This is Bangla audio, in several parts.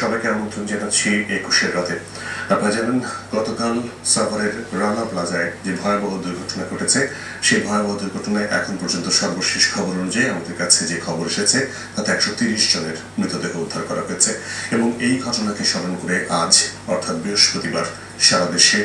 সবাইকে আমন্ত্রণ জানাচ্ছি একুশের রাতে? আপনারা জানেন গতকাল সাভারের রানা প্লাজায় যে ভয়াবহ দুর্ঘটনা ঘটেছে, সেই ভয়াবহ দুর্ঘটনায় এখন পর্যন্ত সর্বশেষ খবর অনুযায়ী আমাদের কাছে যে খবর এসেছে, তাতে একশো তিরিশ জনের মৃতদেহ উদ্ধার করা হয়েছে। এবং এই ঘটনাকে স্মরণ করে আজ, অর্থাৎ বৃহস্পতিবার, সারা দেশে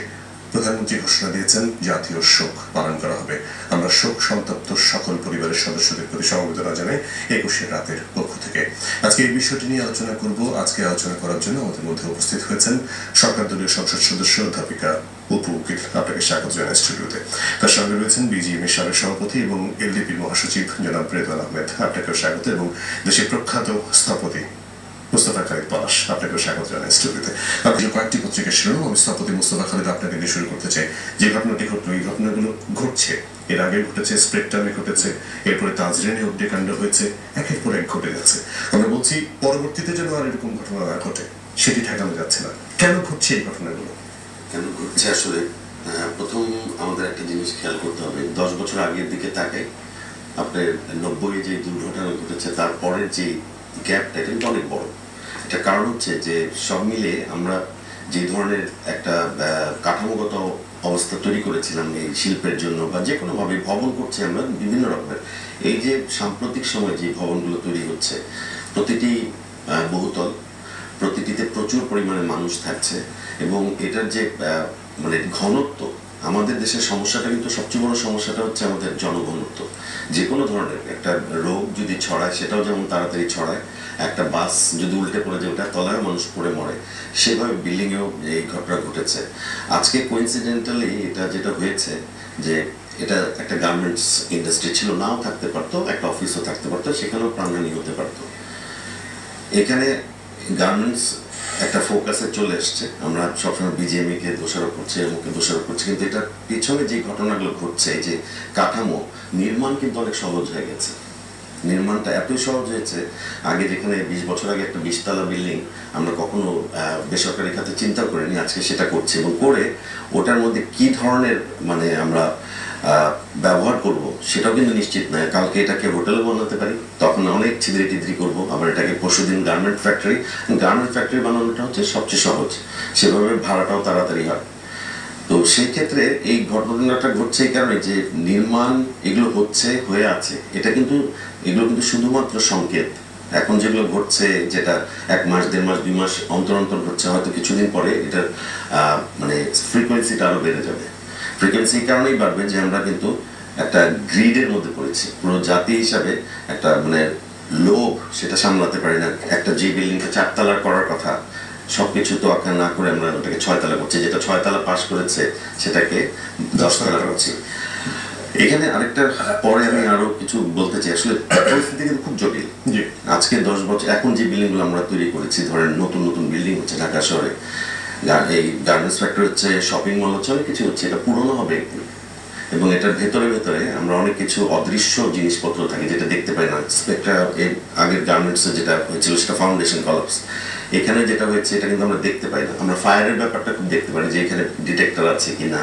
প্রধানমন্ত্রী ঘোষণা দিয়েছেন, জাতীয় শোক পালন করা হবে। আমরা শোক সন্তপ্ত সকল পরিবারের সদস্যদের প্রতি সমবেদনা জানাই একুশের রাতের পক্ষ থেকে। আজকে এই বিষয়টি নিয়ে আলোচনা করব। আজকে আলোচনা করার জন্য আমাদের মধ্যে উপস্থিত হয়েছেন সরকার দলীয় সংসদ সদস্য অধ্যাপিকা উকিল। আপনাকে স্বাগত জানাই স্টুডিওতে। তার সঙ্গে রয়েছেন বিজিএম এর সাবেক সভাপতি এবং এলডিপির মহাসচিব জনাব রেদওয়ান আহমেদ। আপনাকেও স্বাগত এবং দেশের প্রখ্যাত স্থপতি মুস্তফা খালিদ পলাশ, আপনাকেও স্বাগত জানাই স্টুডিওতে। আপনি কয়েকটি পত্রিকা শিরোনাম, আমি স্থপতি মুস্তফা খালিদ আপনাকে দিয়ে শুরু করতে চাই। যে ঘটনাটি ঘটলো, এই ঘটনাগুলো ঘটছে। এর আগে ঘটেছে স্প্রেকটামে ঘটেছে, এরপরে তাজরেনে অগ্নিকাণ্ড হয়েছে, একের পর এক ঘটে যাচ্ছে। আমরা বলছি, পরবর্তীতে যেন আর এরকম ঘটনা না ঘটে, সেটি ঠেকানো যাচ্ছে না। কেন ঘটছে এই ঘটনাগুলো? কেন ঘটছে? আসলে প্রথম আমাদের একটা জিনিস খেয়াল করতে হবে। দশ বছর আগের দিকে তাকে আপনার নব্বই যে দুর্ঘটনা ঘটেছে, তারপরের যে গ্যাপটা এটা কিন্তু অনেক বড়। এটা কারণ হচ্ছে যে সব মিলে আমরা যে ধরনের একটা কাঠামোগত অবস্থা তৈরি করেছিলাম এই শিল্পের জন্য বা যে কোনোভাবে ভবন করছি আমরা বিভিন্ন রকমের। এই যে সাম্প্রতিক সময় যে ভবনগুলো তৈরি হচ্ছে, প্রতিটি বহুতল, প্রতিটিতে প্রচুর পরিমাণে মানুষ থাকছে এবং এটার যে মানে ঘনত্ব আমাদের দেশের সমস্যাটা কিন্তু সবচেয়ে বড় সমস্যাটা হচ্ছে আমাদের জনঘনত্ব। যে কোনো ধরনের একটা রোগ যদি ছড়ায়, সেটাও যেমন তাড়াতাড়ি ছড়ায়, একটা বাস যদি উল্টে পড়ে যায়, ওটা তলায় মানুষ পড়ে মরে। সেভাবে বিল্ডিংয়েও এই ঘটনা ঘটেছে। আজকে কোইন্সিডেন্টালি এটা যেটা হয়েছে যে এটা একটা গার্মেন্টস ইন্ডাস্ট্রি ছিল, নাও থাকতে পারতো, একটা অফিসও থাকতে পারতো, সেখানেও প্রাণহানি হতে পারতো। এখানে গার্মেন্টস একটা ফোকাসে চলে এসছে। আমরা সবসময় বিজিএমই কে দোষারোপ করছি, এমনকে দোষারোপ করছি, কিন্তু এটা পিছনে যে ঘটনাগুলো ঘটছে যে কাঠামো, নির্মাণ কিন্তু অনেক সহজ হয়ে গেছে। নির্মাণটা এতই সহজ হয়েছে, আগে যেখানে বিশ বছর আগে একটা বিশতলা বিল্ডিং আমরা কখনো বেসরকারি খাতে চিন্তা করিনি, আজকে সেটা করছি এবং করে ওটার মধ্যে কি ধরনের মানে আমরা ব্যবহার করব, সেটাও কিন্তু নিশ্চিত নয়। কালকে এটাকে হোটেল বানাতে পারি, তখন অনেক ছিদ্রি টিদ্রি করব। আবার এটাকে পরশুদিন গার্মেন্ট ফ্যাক্টরি গার্মেন্ট ফ্যাক্টরি বানানোটা হচ্ছে সবচেয়ে সহজ। সেভাবে ভাড়াটাও তাড়াতাড়ি হয়। তো সেই ক্ষেত্রে এই ঘটনাটা ঘটছে এই কারণে যে নির্মাণ এগুলো হচ্ছে, হয়ে আছে। এটা কিন্তু, এগুলো কিন্তু শুধুমাত্র সংকেত। এখন যেগুলো ঘটছে, যেটা এক মাস, দেড় মাস, দুই মাস অন্তর অন্তর ঘটছে, হয়তো কিছুদিন পরে এটার মানে ফ্রিকোয়েন্সিটা আরও বেড়ে যাবে। ফ্রিকোয়েন্সি কারণেই বাড়বে যে আমরা কিন্তু একটা গ্রিডের মধ্যে পড়েছি। পুরো জাতি হিসাবে একটা মানে লোভ সেটা সামলাতে পারি না। একটা যে বিল্ডিংটা চারতলার করার কথা সবকিছু তো আঁকা না করে আমরা ওটাকে ছয়তলা করছি। যেটা ছয়তলা পাস করেছে সেটাকে দশতলা করছি। এখানে আরেকটা পরে আমি আরও কিছু বলতে চাই। আসলে পরিস্থিতি কিন্তু খুব জটিল। আজকে দশ বছর এখন যে বিল্ডিংগুলো আমরা তৈরি করেছি ধরেন নতুন নতুন বিল্ডিং হচ্ছে ঢাকা শহরে গার্মেন্টস ফ্যাক্টরি হচ্ছে শপিং মল হচ্ছে, অনেক কিছু হচ্ছে। এটা পুরনো হবে এবং এটার ভেতরে ভেতরে আমরা অনেক কিছু অদৃশ্য জিনিসপত্র থাকে যেটা দেখতে পাই না। একটা আগের গার্মেন্টসে যেটা হয়েছিল, সেটা ফাউন্ডেশন কলাপস এখানে যেটা হয়েছে, এটা কিন্তু আমরা দেখতে পাই না। আমরা ফায়ারের ব্যাপারটা খুব দেখতে পারি যে এখানে ডিটেক্টর আছে কিনা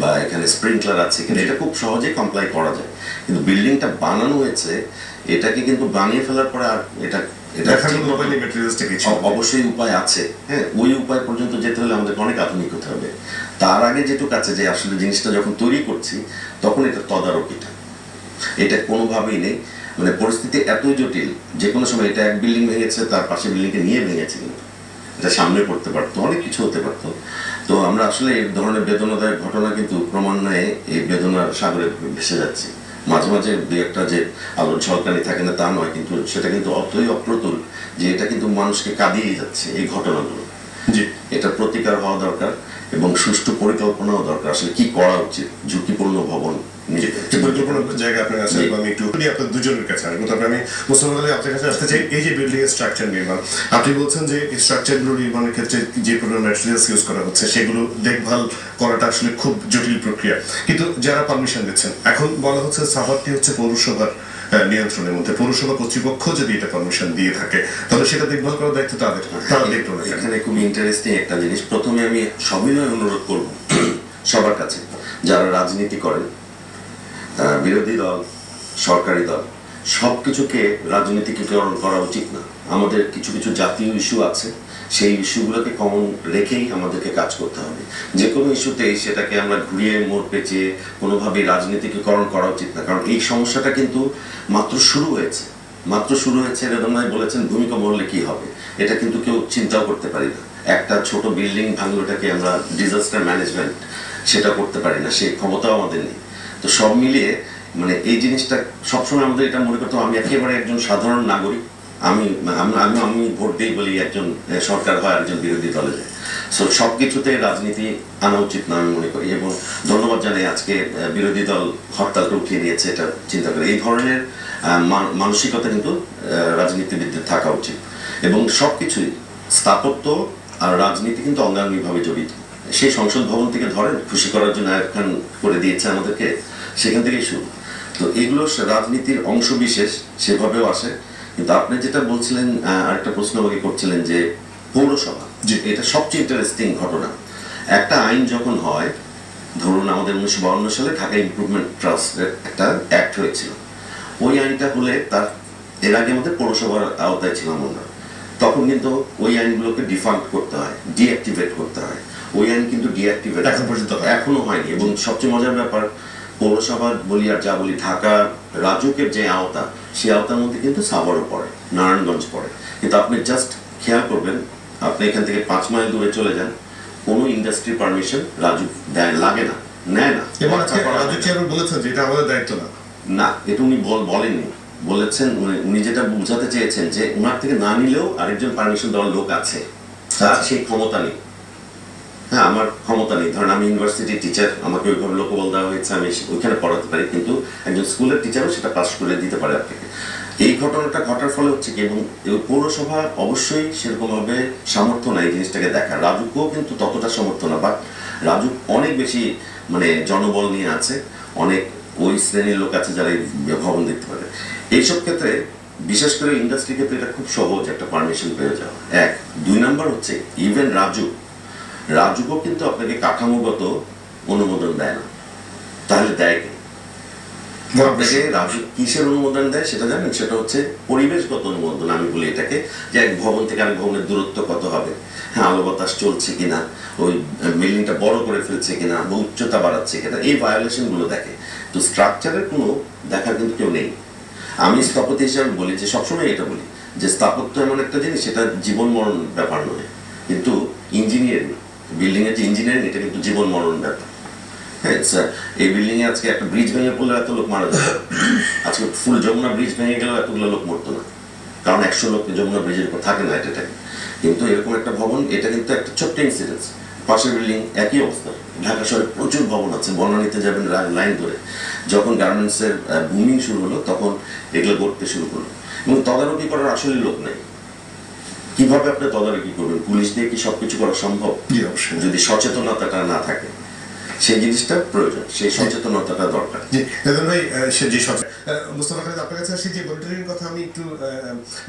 বা এখানে স্প্রিংকলার আছে কিনা। এটা খুব সহজে কমপ্লাই করা যায়। কিন্তু বিল্ডিংটা বানানো হয়েছে এটাকে কিন্তু বানিয়ে ফেলার পরে আর এটা অবশ্যই উপায় আছে। হ্যাঁ ওই উপায় পর্যন্ত যেতে হলে আমাদের অনেক আধুনিক হতে হবে। তার আগে যেটুকু আছে যে আসলে জিনিসটা যখন তৈরি করছি তখন এটা তদারকিটা। এটা কোনোভাবেই নেই। মানে পরিস্থিতি এতই জটিল যে কোনো সময় এটা এক বিল্ডিং ভেঙেছে তার পাশে বিল্ডিংকে নিয়ে ভেঙেছে কিন্তু। এটা সামনে পড়তে পারতো অনেক কিছু হতে পারতো। তো আমরা আসলে এই ধরনের বেদনাদায়ক ঘটনা কিন্তু ক্রমান্বয়ে এই বেদনার সাগরে ভেসে যাচ্ছি। মাঝে মাঝে দুই একটা যে আলোর ঝলকানি থাকে না তা নয় কিন্তু সেটা কিন্তু অতই অপ্রতুল যে এটা কিন্তু মানুষকে কাঁদিয়ে যাচ্ছে এই ঘটনাগুলো। জি। এটা প্রতিকার হওয়া দরকার এবং সুষ্ঠু পরিকল্পনাও দরকার। আসলে কি করা উচিত? ঝুঁকিপূর্ণ ভবন যে পরিকল্পনা জায়গা আপনার কাছে আমি একটু আপনার দুজনের কাছে আসব। তারপরে আমি মোস্তফা আলী আপনার কাছে আসতে চাই এই যে বিল্ডিং এর স্ট্রাকচার নির্মাণ। আপনি বলছেন যে এই স্ট্রাকচার নির্মাণের ক্ষেত্রে যে পরিমাণ ম্যাটেরিয়ালস ইউজ করা হচ্ছে সেগুলো দেখভাল করাটা আসলে খুব জটিল প্রক্রিয়া। কিন্তু যারা পারমিশন দিচ্ছেন এখন বলা হচ্ছে সাভারটি হচ্ছে পৌরসভার নিয়ন্ত্রণের মধ্যে। পৌরসভা কর্তৃপক্ষ যদি এটা পারমিশন দিয়ে থাকে তাহলে সেটা দেখভাল করার দায়িত্ব তাদের তারা দেখতো? এখানে খুব ইন্টারেস্টিং একটা জিনিস। প্রথমে আমি সবিনয় অনুরোধ করব সবার কাছে যারা রাজনীতি করেন বিরোধী দল, সরকারি দল সব কিছুকে রাজনীতিকীকরণ করা উচিত না। আমাদের কিছু কিছু জাতীয় ইস্যু আছে, সেই ইস্যুগুলোকে কমন রেখেই আমাদেরকে কাজ করতে হবে। যে কোনো ইস্যুতেই সেটাকে আমরা ঘুরিয়ে, মোড় পেঁচিয়ে কোনোভাবেই রাজনীতিকরণ করা উচিত না। কারণ এই সমস্যাটা কিন্তু মাত্র শুরু হয়েছে। মাত্র শুরু হয়েছে ভাই বলেছেন ভূমিকম্প হলে কি হবে? এটা কিন্তু কেউ চিন্তাও করতে পারি না। একটা ছোট বিল্ডিং ভাঙলোটাকে আমরা ডিজাস্টার ম্যানেজমেন্ট সেটা করতে পারি না। সেই ক্ষমতাও আমাদের নেই। তো সব মিলিয়ে মানে এই জিনিসটা সবসময় আমাদের এটা মনে করতে আমি একেবারে একজন সাধারণ নাগরিক। আমি, আমি- আমি ভোট দিই বলি একজন সরকার হয় একজন বিরোধী দলে যায়। সো সব কিছুতে রাজনীতি আনা উচিত না আমি মনে করি, এবং ধন্যবাদ জানাই আজকে বিরোধী দল হরতালটা উঠিয়ে নিয়েছে, এটা চিন্তা করে। এই ধরনের মান- মানসিকতা কিন্তু রাজনীতিবিদদের থাকা উচিত। এবং সব কিছুই স্থাপত্য আর রাজনীতি কিন্তু অঙ্গাঙ্গিভাবে জড়িত। সেই সংসদ ভবন থেকে ধরেন খুশি করার জন্য আয়াত খান করে দিয়েছে আমাদেরকে সেখান থেকেই শুরু। তো এগুলো রাজনীতির অংশ বিশেষ সেভাবেও আসে। কিন্তু আপনি যেটা বলছিলেন আরেকটা প্রশ্ন আমাকে করছিলেন যে পৌরসভা। এটা সবচেয়ে ইন্টারেস্টিং ঘটনা। একটা আইন যখন হয় ধরুন আমাদের উনিশশো বাউন্ন সালে ঢাকা ইমপ্রুভমেন্ট ট্রাস্টের একটা অ্যাক্ট হয়েছিল। ওই আইনটা হলে তার এর আগে আমাদের পৌরসভার আওতায় ছিলাম আমরা। তখন কিন্তু ওই আইনগুলোকে ডিফান্ড করতে হয় ডিঅ্যাক্টিভেট করতে হয়। ওই আইন কিন্তু ডিঅ্যাক্টিভেট এখন পর্যন্ত এখনও হয়নি। এবং সবচেয়ে মজার ব্যাপার পৌরসভা বলি আর যা বলি ঢাকা রাজুকের যে আওতা সেই আওতার মধ্যে কিন্তু সাভারও পড়ে নারায়ণগঞ্জ পড়ে। কিন্তু আপনি জাস্ট খেয়াল করবেন আপনি এখান থেকে পাঁচ মাইল দূরে চলে যান কোনো ইন্ডাস্ট্রি পারমিশন রাজু দেয় লাগে না নেয় না। এবং রাজু চেয়ারম্যান বলেছেন যে এটা আমাদের দায়িত্ব না। না এটা উনি বল বলেননি। বলেছেন উনি- উনি যেটা বোঝাতে চেয়েছেন যে ওনার থেকে না নিলেও আরেকজন পারমিশন দেওয়ার লোক আছে। তার সেই ক্ষমতা নেই। হ্যাঁ আমার ক্ষমতা নেই। ধরেন, আমি ইউনিভার্সিটির টিচার আমাকে ওইভাবে লোকবল দেওয়া হয়েছে, আমি ওইখানে পড়াতে পারি, কিন্তু একজন স্কুলের টিচারও সেটা পাস করে দিতে পারে আপনাকে। এই ঘটনাটা ঘটার ফলে হচ্ছে কি, এবং পৌরসভা অবশ্যই সেরকমভাবে সামর্থ্য নাই জিনিসটাকে দেখা রাজুকও কিন্তু ততটা সামর্থ্য না বাট রাজু অনেক বেশি মানে জনবল নিয়ে আছে, অনেক ওই শ্রেণির লোক আছে যারা এই ভবন দেখতে পারে এইসব ক্ষেত্রে, বিশেষ করে ইন্ডাস্ট্রি ক্ষেত্রে এটা খুব সহজ একটা পারমিশন পেয়ে যাওয়া। এক, দুই নাম্বার হচ্ছে ইভেন রাজু রাজুকও কিন্তু আপনাকে কাঠামোগত অনুমোদন দেয় না। তাহলে দেয় কে? আপনাকে রাজু কিসের অনুমোদন দেয় সেটা জানেন? সেটা হচ্ছে পরিবেশগত অনুমোদন। আমি বলি এটাকে যে এক ভবন থেকে আরেক ভবনের দূরত্ব কত হবে? হ্যাঁ আলো বাতাস চলছে কিনা? ওই বিল্ডিংটা বড় করে ফেলছে কিনা? বা উচ্চতা বাড়াচ্ছে কিনা? এই ভায়োলেশনগুলো দেখে। তো স্ট্রাকচারের কোনো দেখার কিন্তু কেউ নেই। আমি স্থপতি হিসাবে বলি যে সবসময় এটা বলি যে স্থাপত্য এমন একটা জিনিস সেটা জীবন মরণ ব্যাপার নয়। কিন্তু ইঞ্জিনিয়ারিং বিল্ডিং এর যে ইঞ্জিনিয়ারিং এটা কিন্তু জীবন মরণ ব্যাপার। হ্যাঁ এই বিল্ডিং আজকে একটা ব্রিজ ভেঙে পড়লে এত লোক মারা যাবে। আজকে ফুল যমুনা ব্রিজ ভেঙে গেলেও এতগুলো লোক মরতো না। কারণ একশো লোক যমুনা ব্রিজের উপর থাকে না এটা কিন্তু এরকম একটা ভবন, এটা কিন্তু একটা ছোট্ট ইনসিডেন্স পাশের বিল্ডিং একই অবস্থা। ঢাকা শহরে প্রচুর ভবন আছে বর্ণানীতে যাবেন লাইন ধরে। যখন গার্মেন্টসের বুমিং শুরু হলো, তখন এগুলো গড়তে শুরু করল। এবং তদারকি করার আসলে লোক নেই। কীভাবে আপনি তদারকি করবেন? পুলিশ দিয়ে কি সবকিছু করা সম্ভব? যদি সচেতনতাটা না থাকে সেই জিনিসটা প্রয়োজন সেই সচেতনতাটা দরকার। জি রেদন ভাই সে যে মুস্তফা খালিদ আপনার কাছে আসি যে মনিটরিং কথা আমি একটু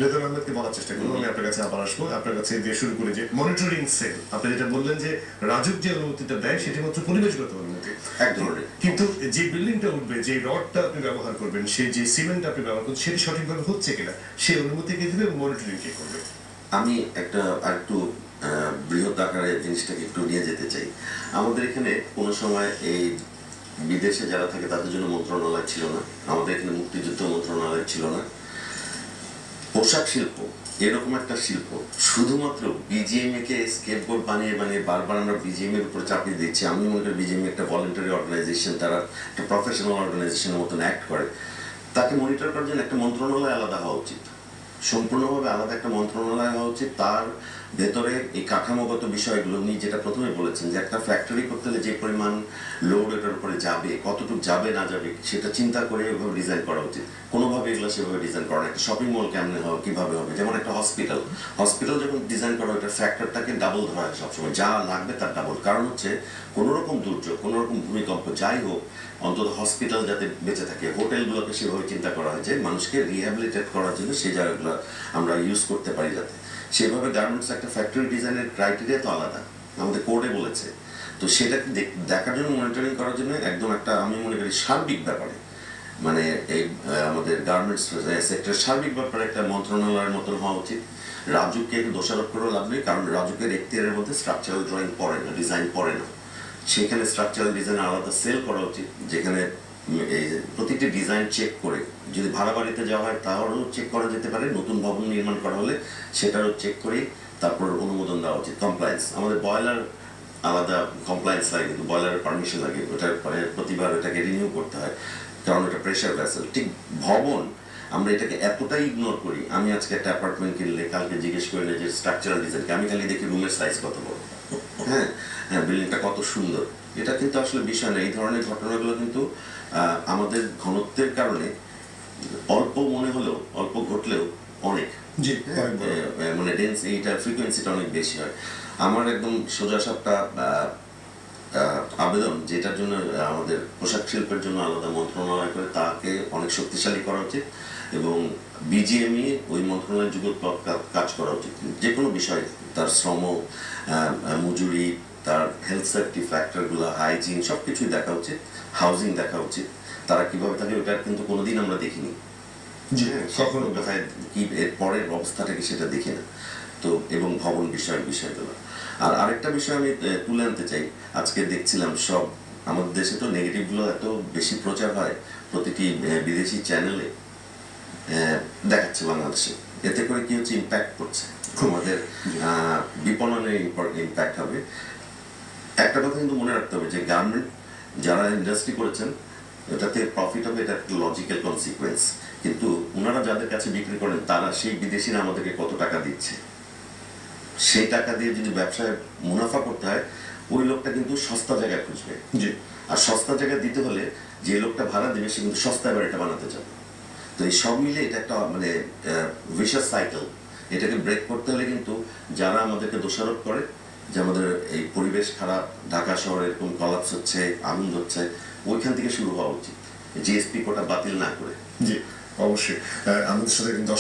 রেদন আহমেদকে বলার চেষ্টা করব আমি আপনার কাছে আবার আসব। আপনার কাছে দিয়ে শুরু করে যে মনিটরিং সেল আপনি যেটা বললেন যে রাজুক যে অনুমতিটা দেয় সেটি মাত্র পরিবেশগত অনুমতি। এক ধরনের। কিন্তু যে বিল্ডিংটা উঠবে যে রডটা আপনি ব্যবহার করবেন সেই যে সিমেন্ট আপনি ব্যবহার করবেন সেটি সঠিকভাবে হচ্ছে কিনা সেই অনুমতি কে দিবে মনিটরিং কে করবে। আমি একটা আরেকটু আহ, বৃহৎ আকারে জিনিসটাকে একটু নিয়ে যেতে চাই। আমাদের এখানে কোনো সময় এই বিদেশে যারা থাকে তাদের জন্য মন্ত্রণালয় ছিল না। আমাদের এখানে মুক্তিযুদ্ধ মন্ত্রণালয় ছিল না। পোশাক শিল্প এরকম একটা শিল্প শুধুমাত্র বিজিএমএ কে স্কেপবোর্ড বানিয়ে বানিয়ে বারবার আমরা বিজিএম এর উপর চাপিয়ে দিচ্ছি। আমি মনে করি বিজিএম একটা ভলেন্টারি অর্গানাইজেশন তারা একটা প্রফেশনাল অর্গানাইজেশনের মতন অ্যাক্ট করে। তাকে মনিটর করার জন্য একটা মন্ত্রণালয় আলাদা হওয়া উচিত। সম্পূর্ণভাবে আলাদা একটা মন্ত্রণালয় হওয়া উচিত। তার ভেতরে এই কাঠামোগত বিষয়গুলো উনি যেটা প্রথমে বলেছেন যে একটা ফ্যাক্টরি করতে হলে যে পরিমাণ লোড এটার উপরে যাবে কতটুকু যাবে না যাবে সেটা চিন্তা করে ওইভাবে ডিজাইন করা উচিত। কোনোভাবে এগুলো সেভাবে ডিজাইন করা একটা শপিং মল কেমনে হবে কীভাবে হবে? যেমন একটা হসপিটাল হসপিটাল যখন ডিজাইন করা হয়, ফ্যাক্টরটাকে ডাবল ধরা হয় সবসময়। যা লাগবে তার ডাবল কারণ হচ্ছে কোনো রকম দুর্যোগ কোনো রকম ভূমিকম্প যাই হোক অন্তত হসপিটাল যাতে বেঁচে থাকে হোটেলগুলোকে সেভাবে চিন্তা করা হয় যে মানুষকে রিহ্যাবিলিটেট করার জন্য সেই জায়গাগুলো আমরা ইউজ করতে পারি যাতে। সেভাবে গার্মেন্টস একটা ফ্যাক্টরি ডিজাইনের ক্রাইটেরিয়া তো আলাদা, আমাদের কোর্টে বলেছে। তো সেটাকে দেখার জন্য মনিটরিং করার জন্য একদম একটা, আমি মনে করি সার্বিক ব্যাপারে মানে এই আমাদের গার্মেন্টস সেক্টর সার্বিক ব্যাপারে একটা মন্ত্রণালয়ের মতন হওয়া উচিত। রাজুকে দোষারোপ করে লাভ নেই, কারণ রাজুকের এখতিয়ারের মধ্যে স্ট্রাকচারাল ড্রয়িং পড়ে না ডিজাইন পড়ে না। সেখানে স্ট্রাকচারাল ডিজাইন আলাদা সেল করা উচিত, যেখানে প্রতিটি ডিজাইন চেক করে। যদি ভাড়া বাড়িতে যাওয়া হয় তাহলেও চেক করা যেতে পারে। নতুন ভবন নির্মাণ করা হলে সেটারও চেক করে তারপর অনুমোদন দেওয়া উচিত। কমপ্লায়েন্স আমাদের বয়লার আলাদা কমপ্লায়েন্স লাগে, কিন্তু বয়লারের পারমিশন লাগে। ওটার পরে প্রতিবার ওটাকে রিনিউ করতে হয়, কারণ এটা প্রেশার ভ্যাসেল ঠিক ভবন, আমরা এটাকে এতটাই ইগনোর করি। আমি আজকে একটা অ্যাপার্টমেন্ট কিনলে, কালকে জিজ্ঞেস করি না যে স্ট্রাকচারাল ডিজাইনকে আমি খালি দেখি রুমের সাইজ কত বড়। হ্যাঁ হ্যাঁ বিল্ডিংটা কত সুন্দর। এটা কিন্তু আসলে বিষয় না। এই ধরনের ঘটনাগুলো কিন্তু আমাদের ঘনত্বের কারণে অল্প মনে হলেও অল্প ঘটলেও অনেক। হ্যাঁ, মানে ডেন্স এইটা ফ্রিকোয়েন্সিটা অনেক বেশি হয়। আমার একদম সোজা সাপটা আবেদন যেটার জন্য আমাদের পোশাক শিল্পের জন্য আলাদা মন্ত্রণালয় করে তাকে অনেক শক্তিশালী করা উচিত এবং বিজিএমই ওই মন্ত্রণালয়ের যুগত কাজ করা উচিত। যে কোনো বিষয় তার শ্রম মজুরি তার হেলথ সেফটি ফ্যাক্টরগুলো হাইজিন সব কিছুই দেখা উচিত হাউজিং দেখা উচিত। তারা কীভাবে থাকে ওটা কিন্তু কোনোদিন আমরা দেখিনি। হ্যাঁ, কখনো কোথায় কি এর পরের অবস্থাটা কি সেটা দেখি না। তো এবং ভবন বিষয়ের বিষয়গুলো। আর আরেকটা বিষয় আমি তুলে আনতে চাই। আজকে দেখছিলাম সব আমাদের দেশে তো নেগেটিভগুলো এত বেশি প্রচার হয় প্রতিটি বিদেশি চ্যানেলে দেখাচ্ছে বাংলাদেশে। এতে করে কি হচ্ছে ইম্প্যাক্ট করছে আমাদের বিপণনের ইম্প্যাক্ট হবে। একটা কথা কিন্তু মনে রাখতে হবে যে গার্মেন্ট যারা ইন্ডাস্ট্রি করেছেন এটাতে প্রফিট হবে এটা একটা লজিক্যাল কনসিকুয়েন্স কিন্তু ওনারা যাদের কাছে বিক্রি করেন তারা সেই বিদেশিরা আমাদেরকে কত টাকা দিচ্ছে? সেই টাকা দিয়ে যদি ব্যবসায় মুনাফা করতে হয় ওই লোকটা কিন্তু সস্তা জায়গায় খুঁজবে। জি। আর সস্তা জায়গায় দিতে হলে যে লোকটা ভাড়া দেবে সে কিন্তু সস্তা সস্তায় বাড়িটা বানাতে যাবে। তো এই সব মিলে এটা একটা মানে ভিশাস সাইকেল এটাকে ব্রেক করতে হলে কিন্তু যারা আমাদেরকে দোষারোপ করে যে আমাদের এই পরিবেশ খারাপ, ঢাকা শহরে এরকম কলাপস হচ্ছে আনন্দ হচ্ছে ওইখান থেকে শুরু হওয়া উচিত। জিএসপি কোটা বাতিল না করে। জি, অবশ্যই। আমাদের সাথে কিন্তু